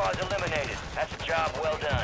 squads eliminated. That's a job well done.